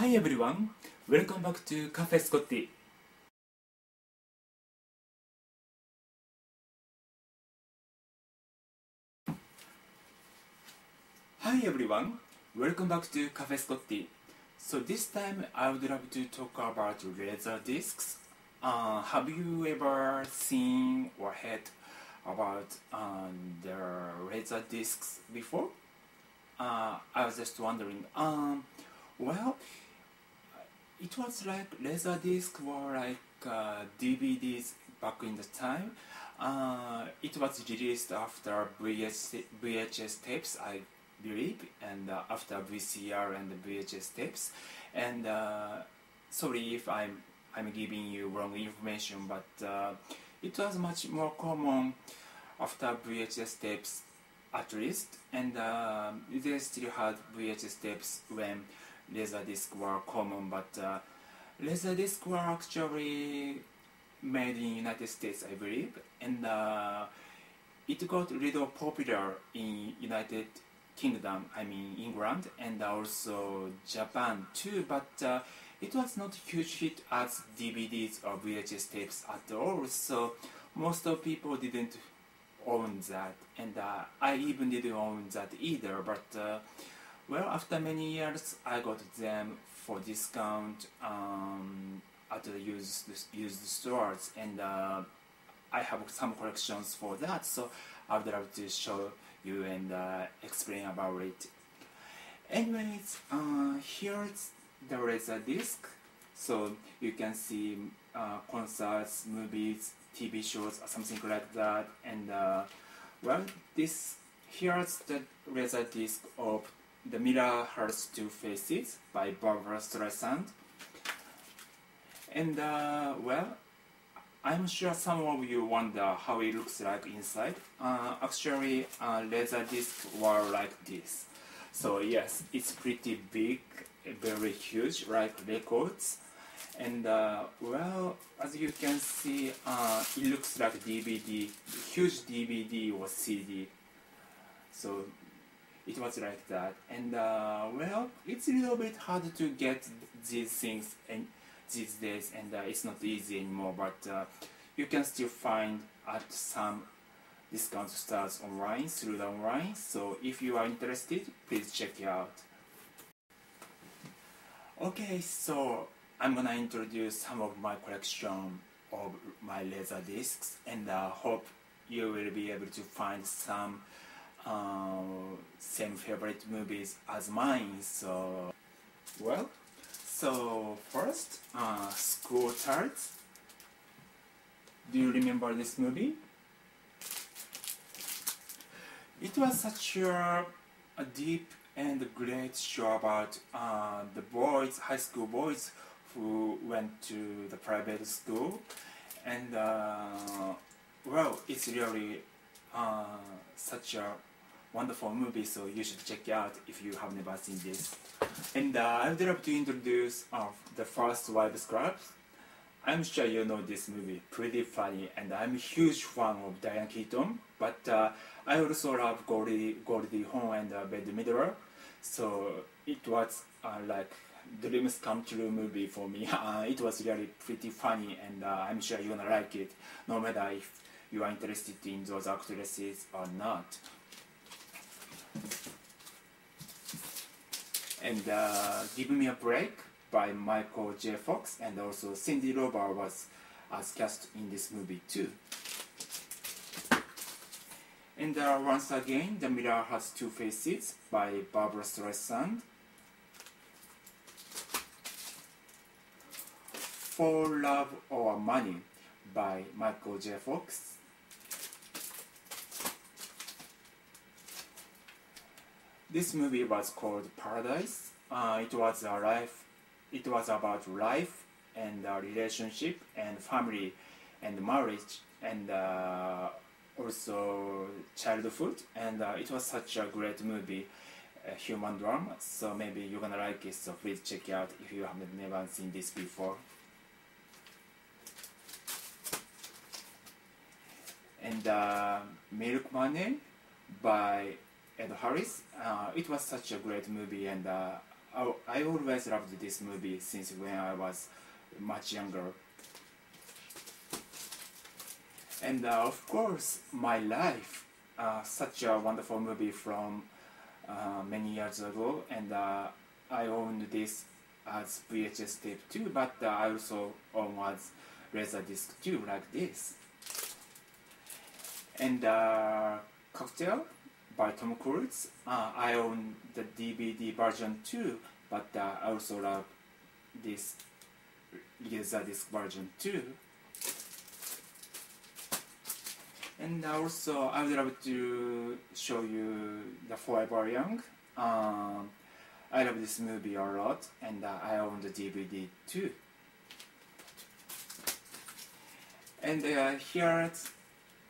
Hi everyone, welcome back to Cafe Scotty. Hi everyone, welcome back to Cafe Scotty. So this time I would love to talk about laser discs. Uh, have you ever seen or heard about um, the laser discs before? Uh, I was just wondering. Um, well, it was like laser discs were like uh, DVDs back in the time. Uh, it was released after VHS, VHS tapes, I believe, and uh, after VCR and VHS tapes. And uh, sorry if I'm I'm giving you wrong information, but uh, it was much more common after VHS tapes, at least. And uh, they still had VHS tapes when laser discs were common, but uh, laser discs were actually made in United States, I believe, and uh, it got little popular in United Kingdom, I mean England, and also Japan too, but uh, it was not huge hit as DVDs or VHS tapes at all, so most of people didn't own that, and uh, I even didn't own that either, but uh, well, after many years, I got them for discount um, at the used, used stores, and uh, I have some collections for that, so I would love to show you and uh, explain about it. Anyways, uh, here's the laser disc, so you can see uh, concerts, movies, TV shows, or something like that, and uh, well, this here's the laser disc of the Mirror Has Two Faces by Barbra Streisand. And uh, well, I'm sure some of you wonder how it looks like inside. Uh, actually, uh, laser discs were like this. So yes, it's pretty big, very huge, like records. And uh, well, as you can see, uh, it looks like DVD, huge DVD or CD. So it was like that. And uh, well, it's a little bit hard to get these things and these days, and uh, it's not easy anymore. But uh, you can still find at some discount stores online through the online. So if you are interested, please check it out. Okay, so I'm gonna introduce some of my collection of my laser discs, and I hope you will be able to find some uh, same favorite movies as mine. So, well, so first, uh, School Ties. Do you remember this movie? It was such a, a deep and great show about uh, the boys, high school boys, who went to the private school, and uh, well, it's really uh, such a wonderful movie, so you should check it out if you have never seen this. And uh, I would love to introduce uh, the first Wives Club. I'm sure you know this movie, pretty funny, and I'm a huge fan of Diane Keaton, but uh, I also love Goldie, Goldie Hawn and uh, Bette Midler, so it was uh, like dreams come true movie for me. Uh, it was really pretty funny, and uh, I'm sure you're gonna like it, no matter if you are interested in those actresses or not. And uh, Give Me a Break by Michael J. Fox, and also Cyndi Lauper was as cast in this movie too. And uh, once again, The Mirror Has Two Faces by Barbra Streisand. For Love or Money by Michael J. Fox. This movie was called Paradise. Uh, it was a life. It was about life and uh, relationship and family and marriage and uh, also childhood. And uh, it was such a great movie, a human drama. So maybe you're gonna like it. So please check it out if you haven't never seen this before. And uh, Milk Money by Ed Harris. Uh, it was such a great movie, and uh, I, I always loved this movie since when I was much younger. And uh, of course, My Life, uh, such a wonderful movie from uh, many years ago, and uh, I owned this as VHS tape too, but I also own as Laserdisc too, like this. And Cocktail by Tom Cruise, uh, I own the DVD version too, but uh, I also love this Laserdisc version too. And also, I would love to show you the Forever Young. Um, I love this movie a lot, and uh, I own the DVD too. And uh, here's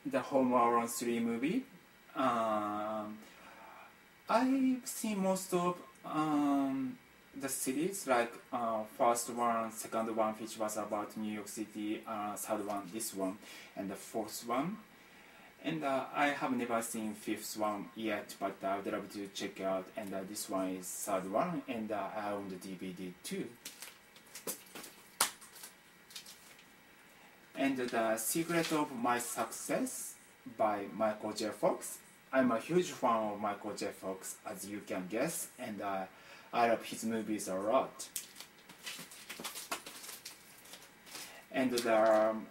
the Home Alone 3 movie. Um, I've seen most of um, the series, like uh, first one, second one, which was about New York City, uh, third one, this one, and the fourth one. And uh, I have never seen fifth one yet, but I would love to check out. And uh, this one is third one, and uh, I own the DVD too. And the Secret of My Success by Michael J. Fox. I'm a huge fan of Michael J. Fox, as you can guess, and uh, I love his movies a lot. And the um,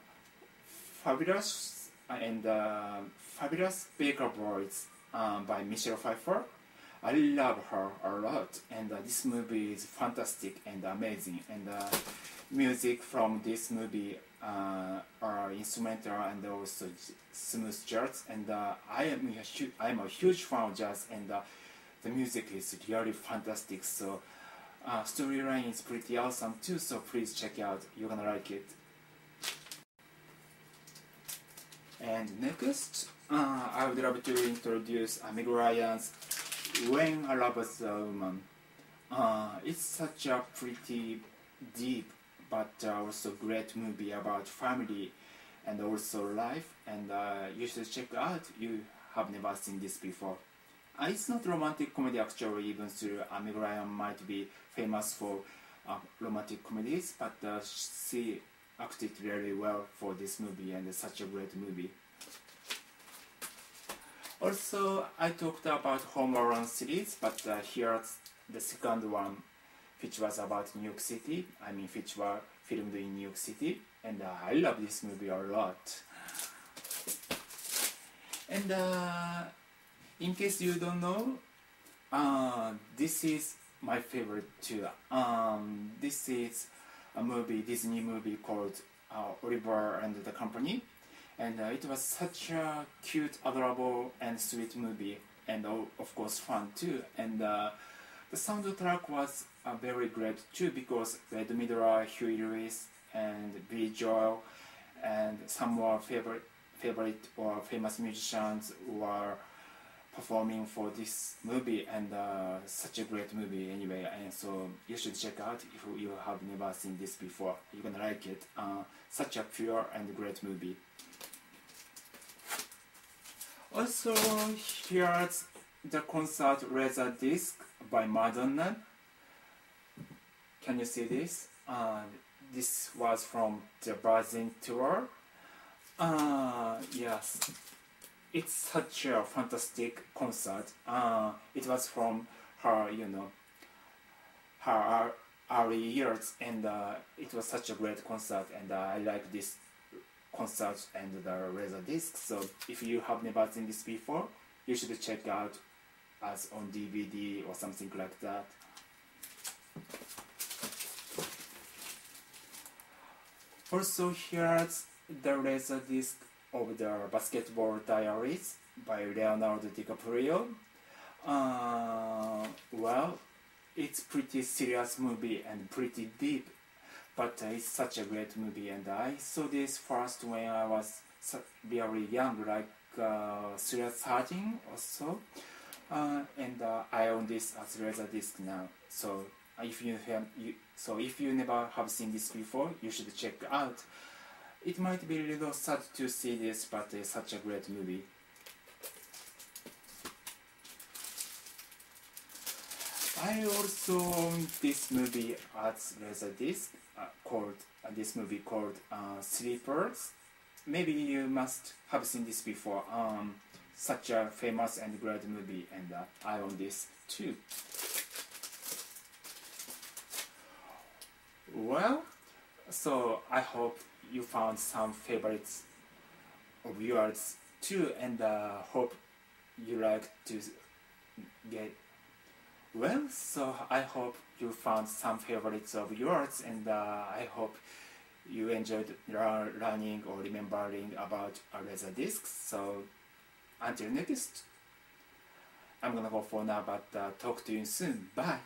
fabulous and uh, fabulous Baker Boys um, by Michelle Pfeiffer. I love her a lot, and uh, this movie is fantastic and amazing. And uh, music from this movie uh, are instrumental and also smooth jazz. And uh, I am I am a huge fan of jazz, and uh, the music is really fantastic. So uh, storyline is pretty awesome too. So please check out. You're gonna like it. And next, I would love to introduce uh, Ryan's When I Love a Woman. Uh, it's such a pretty deep but uh, also great movie about family and also life. And uh, you should check out. You have never seen this before. Uh, it's not romantic comedy actually even though Meg Ryan might be famous for uh, romantic comedies but uh, she acted really well for this movie and it's such a great movie also I talked about Home Alone series but uh, here's the second one which was about New York City. I mean, which were filmed in New York City, and uh, I love this movie a lot. And uh, in case you don't know, uh, this is my favorite too. Um, this is a movie, Disney movie called uh, Oliver and the Company, and uh, it was such a cute, adorable, and sweet movie, and uh, of course fun too. And uh, the soundtrack was uh, very great too because Bette Midler, Huey Lewis, and Billy Joel, and some more favorite favorite or famous musicians were performing for this movie. And uh, such a great movie anyway. And so you should check out if you have never seen this before. You're gonna like it. Uh, such a pure and great movie also here's the concert laser disc by Madonna. Can you see this? Uh, this was from the Brazil tour. Uh, yes, it's such a fantastic concert. Uh, it was from her, you know, her early years, and uh, it was such a great concert, and uh, I like this concert and the laser disc. So if you have never seen this before, you should check out as on DVD or something like that. Also here's the laser disc of the Basketball Diaries by Leonardo DiCaprio. Uh, well, it's pretty serious movie and pretty deep, but uh, it's such a great movie. And I saw this first when I was very young, like uh, 13 or so. Uh, and uh, I own this as a laser disc now. So uh, if you have, you, so if you never have seen this before, you should check out. It might be a little sad to see this, but it's such a great movie. I also this movie as Laserdisc uh, called uh, this movie called uh, Sleepers. Maybe you must have seen this before. Um, such a famous and great movie, and uh, I own this too. Well, so I hope you found some favorites of yours too, and uh, hope you like to get well. So I hope you found some favorites of yours, and uh, I hope you enjoyed learning or remembering about laser discs. So until next, I'm gonna go for now, but uh, talk to you soon. Bye.